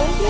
Bye.